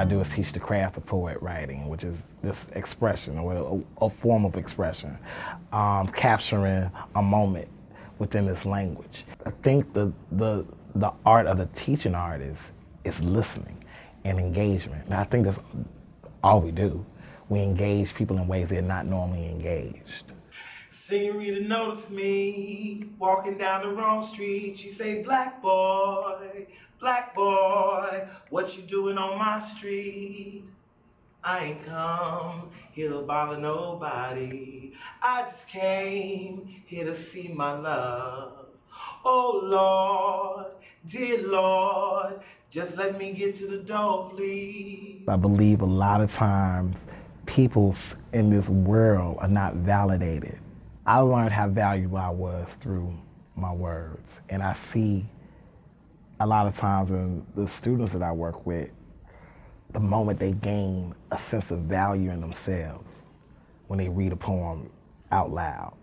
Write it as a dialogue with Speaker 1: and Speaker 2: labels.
Speaker 1: I do is teach the craft of poet writing, which is this expression or a, a form of expression, um, capturing a moment within this language. I think the, the, the art of the teaching artist is listening and engagement. And I think that's all we do. We engage people in ways they're not normally engaged.
Speaker 2: Senorita noticed me walking down the wrong street. She say, black boy, black boy, what you doing on my street? I ain't come here to bother nobody. I just came here to see my love. Oh Lord, dear Lord, just let me get to the door, please.
Speaker 1: I believe a lot of times people in this world are not validated. I learned how valuable I was through my words. And I see a lot of times in the students that I work with, the moment they gain a sense of value in themselves when they read a poem out loud.